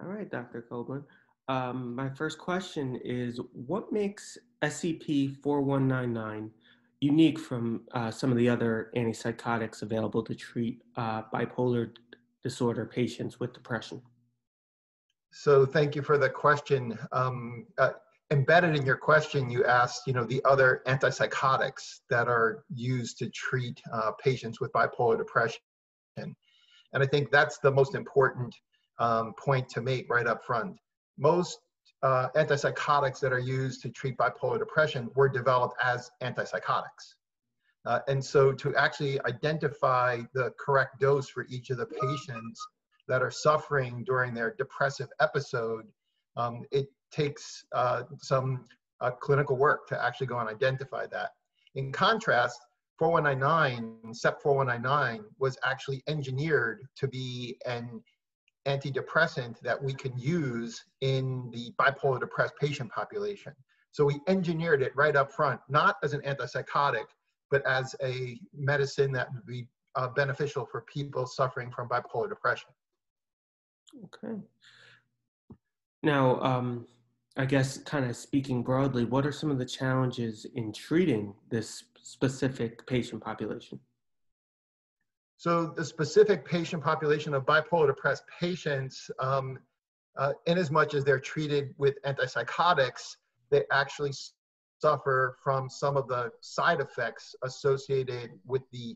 All right, Dr. Koblan. Um, my first question is what makes SEP-4199 unique from uh, some of the other antipsychotics available to treat uh, bipolar disorder patients with depression? So thank you for the question. Um, uh, embedded in your question, you asked, you know, the other antipsychotics that are used to treat uh, patients with bipolar depression. And I think that's the most important um, point to make right up front. Most uh, antipsychotics that are used to treat bipolar depression were developed as antipsychotics. Uh, and so to actually identify the correct dose for each of the patients that are suffering during their depressive episode, um, it takes uh, some uh, clinical work to actually go and identify that. In contrast, 4199, SEP 4199 was actually engineered to be an antidepressant that we can use in the bipolar depressed patient population. So we engineered it right up front, not as an antipsychotic, but as a medicine that would be uh, beneficial for people suffering from bipolar depression. Okay. Now, um, I guess kind of speaking broadly, what are some of the challenges in treating this specific patient population? So the specific patient population of bipolar depressed patients, um, uh, in as much as they're treated with antipsychotics, they actually suffer from some of the side effects associated with the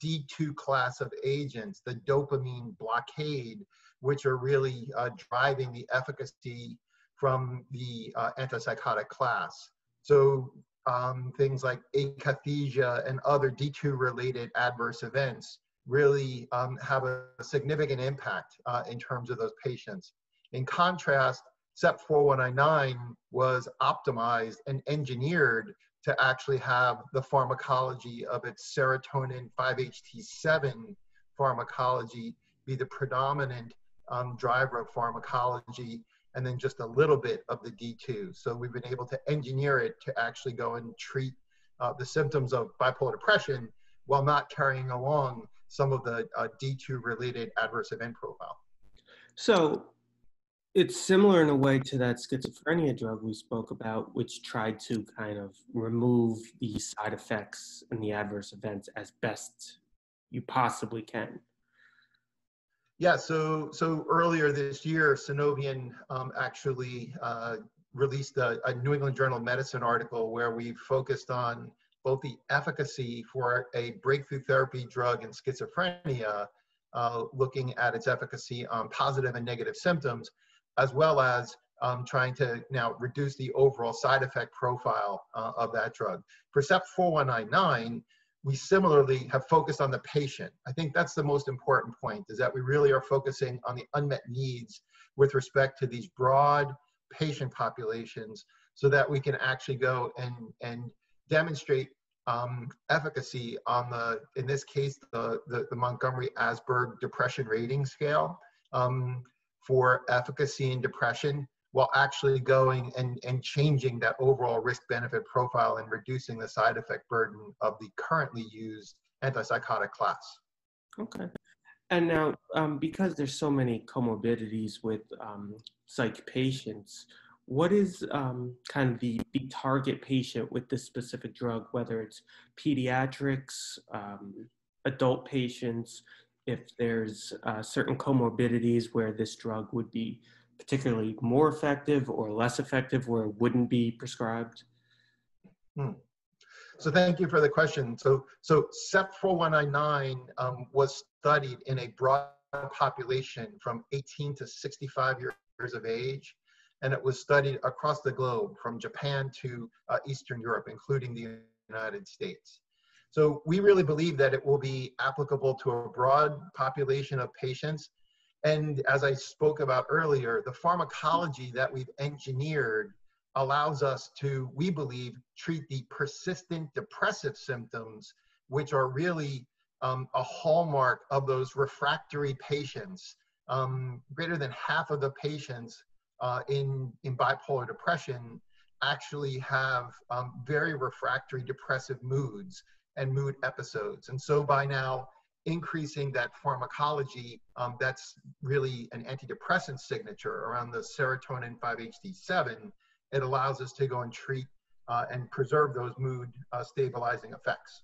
D2 class of agents, the dopamine blockade, which are really uh, driving the efficacy from the uh, antipsychotic class. So um, things like akathisia and other D2 related adverse events really um, have a significant impact uh, in terms of those patients. In contrast, SEP 4199 was optimized and engineered to actually have the pharmacology of its serotonin 5-HT7 pharmacology be the predominant um, driver of pharmacology and then just a little bit of the D2. So we've been able to engineer it to actually go and treat uh, the symptoms of bipolar depression while not carrying along some of the uh, D2 related adverse event profile. So it's similar in a way to that schizophrenia drug we spoke about, which tried to kind of remove the side effects and the adverse events as best you possibly can. Yeah, so so earlier this year, Sunovion um, actually uh, released a, a, New England Journal of Medicine article where we focused on both the efficacy for a breakthrough therapy drug in schizophrenia, uh, looking at its efficacy on positive and negative symptoms, as well as um, trying to now reduce the overall side effect profile uh, of that drug. For SEP 4199, we similarly have focused on the patient. I think that's the most important point is that we really are focusing on the unmet needs with respect to these broad patient populations so that we can actually go and, and demonstrate um, efficacy on the, in this case, the, the, the Montgomery Asberg Depression Rating Scale um, for efficacy in depression while actually going and, and changing that overall risk benefit profile and reducing the side effect burden of the currently used antipsychotic class. Okay. And now, um, because there's so many comorbidities with um, psych patients, what is um, kind of the, the target patient with this specific drug, whether it's pediatrics, um, adult patients, if there's uh, certain comorbidities where this drug would be particularly more effective or less effective where it wouldn't be prescribed? Hmm. So thank you for the question. So, so SEP 4199 um, was studied in a broad population from 18 to 65 years of age, and it was studied across the globe from Japan to uh, Eastern Europe, including the United States. So we really believe that it will be applicable to a broad population of patients and as I spoke about earlier, the pharmacology that we've engineered allows us to, we believe, treat the persistent depressive symptoms, which are really um, a hallmark of those refractory patients. Um, greater than half of the patients uh, in, in bipolar depression actually have um, very refractory depressive moods and mood episodes. And so by now increasing that pharmacology um, that's really an antidepressant signature around the serotonin 5-HT7, it allows us to go and treat uh, and preserve those mood uh, stabilizing effects.